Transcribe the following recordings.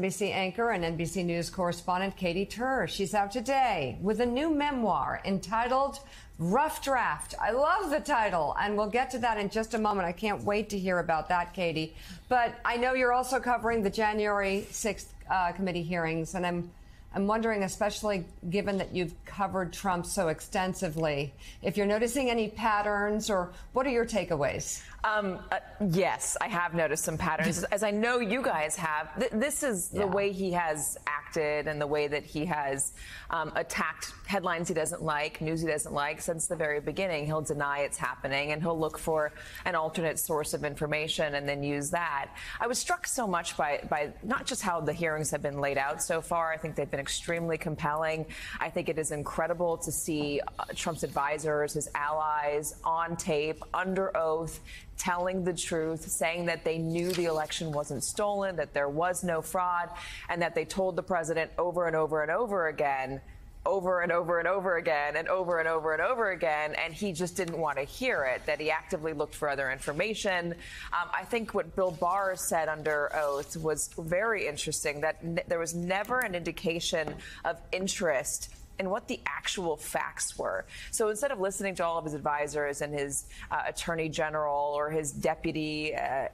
NBC anchor and NBC News correspondent Katy Tur. She's out today with a new memoir entitled Rough Draft. I love the title, and we'll get to that in just a moment. I can't wait to hear about that, Katy. But I know you're also covering the January 6th uh, committee hearings, and I'm I'm wondering, especially given that you've covered Trump so extensively, if you're noticing any patterns or what are your takeaways? Um, uh, yes, I have noticed some patterns, as I know you guys have. Th- this is yeah. the way he has acted and the way that he has um, attacked headlines he doesn't like, news he doesn't like since the very beginning. He'll deny it's happening and he'll look for an alternate source of information and then use that. I was struck so much by, by not just how the hearings have been laid out so far. I think they've been extremely compelling. I think it is incredible to see uh, Trump's advisors, his allies on tape, under oath, telling the truth, saying that they knew the election wasn't stolen, that there was no fraud, and that they told the president over and over and over again over and over and over again and over and over and over again, and he just didn't want to hear it, that he actively looked for other information. Um, I think what Bill Barr said under oath was very interesting, that there was never an indication of interest and what the actual facts were. So instead of listening to all of his advisors and his uh, attorney general or his deputy uh,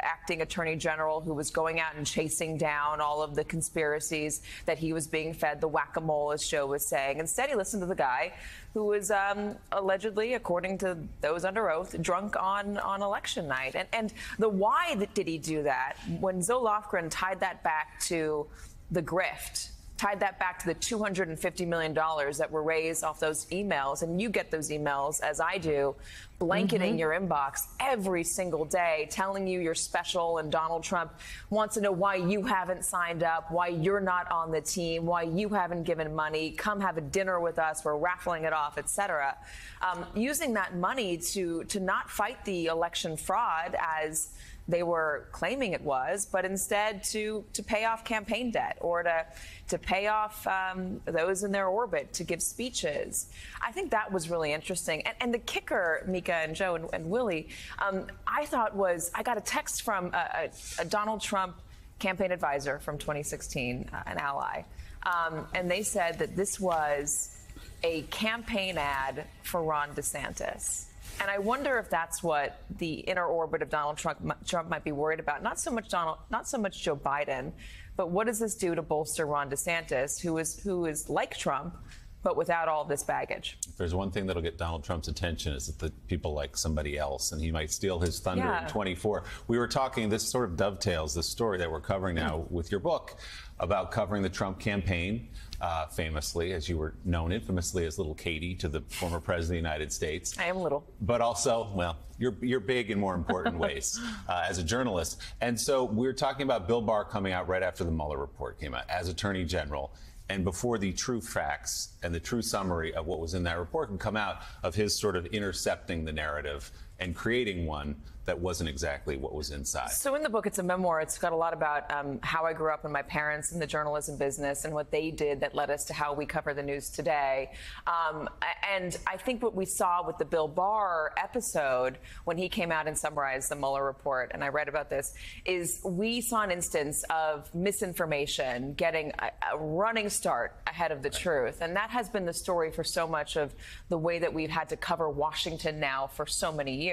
acting attorney general who was going out and chasing down all of the conspiracies that he was being fed, the whack a mole, as Joe was saying, instead he listened to the guy who was um, allegedly, according to those under oath, drunk on, on election night. And, and the why did he do that? When Zoe Lofgren tied that back to the grift tied that back to the $250 million that were raised off those emails. And you get those emails, as I do, blanketing mm-hmm. your inbox every single day, telling you you're special. And Donald Trump wants to know why you haven't signed up, why you're not on the team, why you haven't given money. Come have a dinner with us. We're raffling it off, etc. Um, using that money to to not fight the election fraud as they were claiming it was, but instead to to pay off campaign debt or to to pay off um, those in their orbit to give speeches. I think that was really interesting. And, and the kicker, Mika and Joe and, and Willie, um, I thought was I got a text from a, a, a Donald Trump campaign advisor from 2016, uh, an ally, um, and they said that this was a campaign ad for Ron DeSantis. And I wonder if that's what the inner orbit of Donald Trump, Trump might be worried about. Not so much Donald, not so much Joe Biden, but what does this do to bolster Ron DeSantis, who is who is like Trump, but without all this baggage. If there's one thing that'll get Donald Trump's attention is that the people like somebody else, and he might steal his thunder yeah. in 24. We were talking. This sort of dovetails the story that we're covering now with your book about covering the Trump campaign, uh, famously, as you were known infamously as Little Katy to the former president of the United States. I am little. But also, well, you're, you're big in more important ways uh, as a journalist. And so we we're talking about Bill Barr coming out right after the Mueller report came out as Attorney General and before the true facts and the true summary of what was in that report can come out of his sort of intercepting the narrative and creating one that wasn't exactly what was inside. So in the book, it's a memoir. It's got a lot about um, how I grew up and my parents in the journalism business and what they did that led us to how we cover the news today. Um, and I think what we saw with the Bill Barr episode when he came out and summarized the Mueller report, and I read about this, is we saw an instance of misinformation getting a, a running start ahead of the right. truth. And that has been the story for so much of the way that we've had to cover Washington now for so many years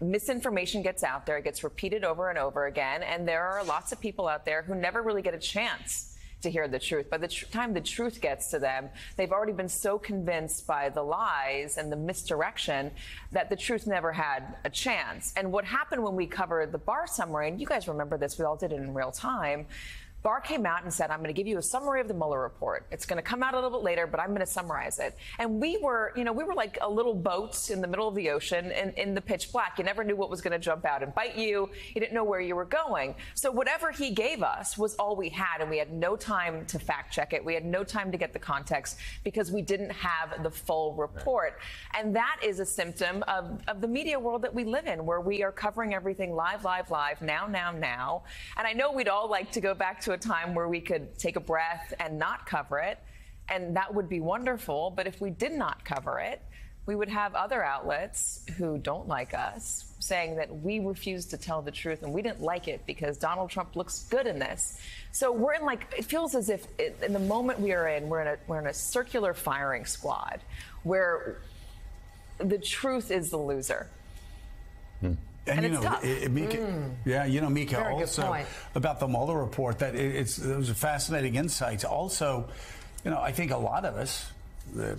misinformation gets out there, it gets repeated over and over again, and there are lots of people out there who never really get a chance to hear the truth. By the tr- time the truth gets to them, they've already been so convinced by the lies and the misdirection that the truth never had a chance. And what happened when we covered the summary, and you guys remember this, we all did it in real time Barr came out and said, I'm going to give you a summary of the Mueller report. It's going to come out a little bit later, but I'm going to summarize it. And we were, you know, we were like a little boat in the middle of the ocean in, in the pitch black. You never knew what was going to jump out and bite you. You didn't know where you were going. So whatever he gave us was all we had. And we had no time to fact check it. We had no time to get the context because we didn't have the full report. And that is a symptom of, of the media world that we live in, where we are covering everything live, live, live, now, now, now. And I know we'd all like to go back to a time where we could take a breath and not cover it. And that would be wonderful. But if we did not cover it, we would have other outlets who don't like us saying that we refuse to tell the truth and we didn't like it because Donald Trump looks good in this. So we're in like it feels as if it, in the moment we are in, we're in a we're in a circular firing squad where the truth is the loser. And, and, you know, it, Mika, mm. yeah, you know, Mika, Very also about the Mueller report, that it, it's those are fascinating insights. Also, you know, I think a lot of us, the,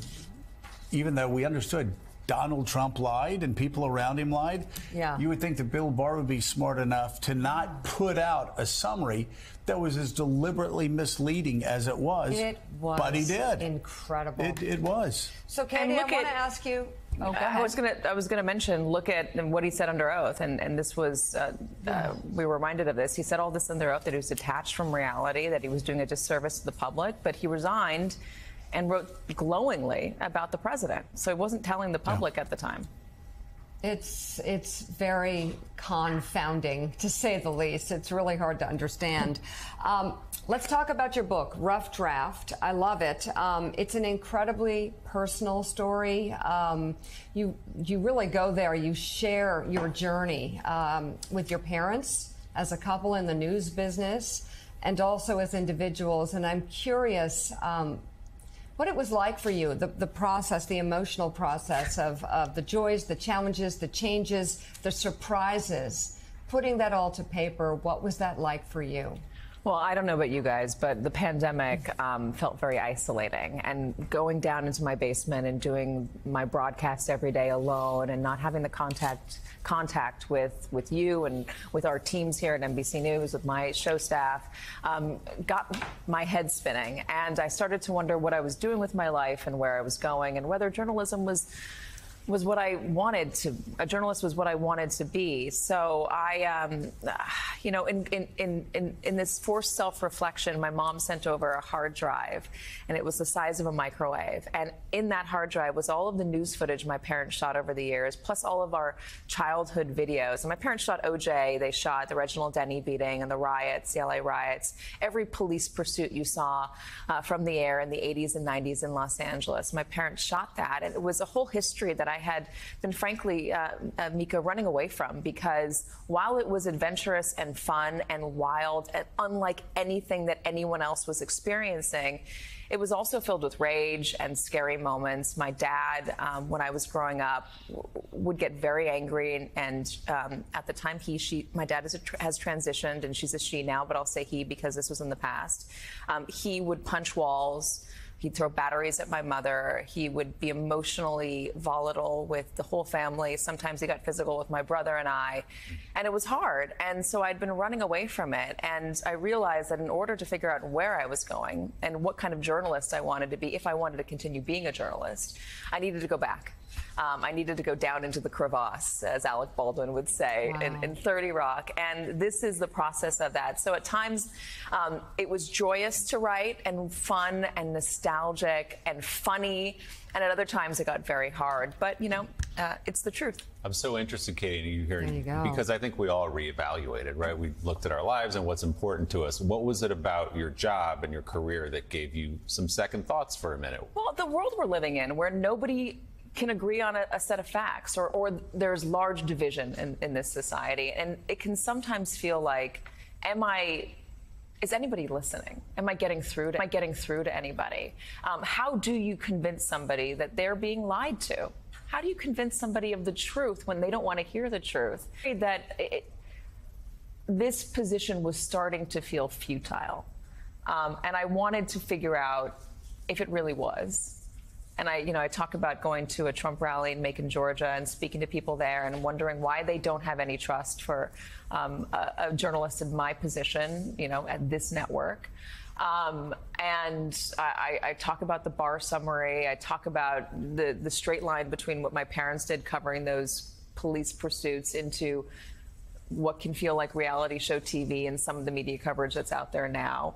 even though we understood Donald Trump lied and people around him lied, yeah. you would think that Bill Barr would be smart enough to not put out a summary that was as deliberately misleading as it was. It was. But he did. Incredible. It, it was. So, Katy, I want to ask you. Oh, I was going to. I was going to mention. Look at what he said under oath, and and this was. Uh, yeah. uh, we were reminded of this. He said all this under oath that he was detached from reality, that he was doing a disservice to the public, but he resigned and wrote glowingly about the president. So he wasn't telling the public yeah. at the time. It's it's very confounding to say the least. It's really hard to understand. Um, let's talk about your book, Rough Draft. I love it. Um, it's an incredibly personal story. Um, you you really go there. You share your journey um, with your parents as a couple in the news business, and also as individuals. And I'm curious um, what it was like for you, the, the process, the emotional process of, of the joys, the challenges, the changes, the surprises, putting that all to paper. What was that like for you? Well, I don't know about you guys, but the pandemic um, felt very isolating. And going down into my basement and doing my broadcast every day alone and not having the contact contact with, with you and with our teams here at NBC News, with my show staff, um, got my head spinning. And I started to wonder what I was doing with my life and where I was going and whether journalism was was what I wanted to. A journalist was what I wanted to be. So I, um, you know, in in in in this forced self-reflection, my mom sent over a hard drive, and it was the size of a microwave. And in that hard drive was all of the news footage my parents shot over the years, plus all of our childhood videos. And my parents shot OJ. They shot the Reginald Denny beating and the riots, the LA riots, every police pursuit you saw uh, from the air in the 80s and 90s in Los Angeles. My parents shot that, and it was a whole history that I I had been, frankly, uh, uh, Mika, running away from because while it was adventurous and fun and wild and unlike anything that anyone else was experiencing, it was also filled with rage and scary moments. My dad, um, when I was growing up, would get very angry, and, and um, at the time, he, she, my dad tr- has transitioned, and she's a she now, but I'll say he because this was in the past. Um, he would punch walls. He'd throw batteries at my mother. He would be emotionally volatile with the whole family. Sometimes he got physical with my brother and I. And it was hard. And so I'd been running away from it. And I realized that in order to figure out where I was going and what kind of journalist I wanted to be, if I wanted to continue being a journalist, I needed to go back. Um, I needed to go down into the crevasse, as Alec Baldwin would say wow. in, in, 30 Rock. And this is the process of that. So at times um, it was joyous to write and fun and nostalgic and funny. And at other times it got very hard. But, you know, uh, it's the truth. I'm so interested, Katy, in you hearing you because I think we all reevaluated, right? We looked at our lives and what's important to us. What was it about your job and your career that gave you some second thoughts for a minute? Well, the world we're living in, where nobody can agree on a, a, set of facts or, or there's large division in, in this society. And it can sometimes feel like, am I is anybody listening? Am I getting through to, am I getting through to anybody? Um, how do you convince somebody that they're being lied to? How do you convince somebody of the truth when they don't want to hear the truth? That it, this position was starting to feel futile. Um, and I wanted to figure out if it really was and I, you know, I talk about going to a Trump rally in Macon, Georgia, and speaking to people there, and wondering why they don't have any trust for um, a, a, journalist in my position, you know, at this network. Um, and I, I, talk about the Barr summary. I talk about the the straight line between what my parents did covering those police pursuits into what can feel like reality show TV and some of the media coverage that's out there now.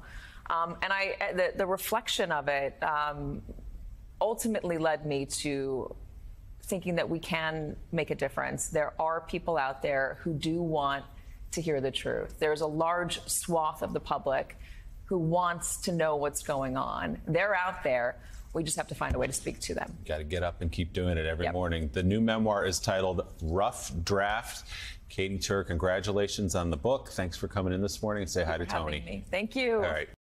Um, and I, the, the reflection of it um, ultimately led me to thinking that we can make a difference. There are people out there who do want to hear the truth. There's a large swath of the public who wants to know what's going on. They're out there. We just have to find a way to speak to them. Got to get up and keep doing it every Yep. morning. The new memoir is titled Rough Draft. Katy Tur, congratulations on the book. Thanks for coming in this morning and say hi to Tony. me. Thank you. All right.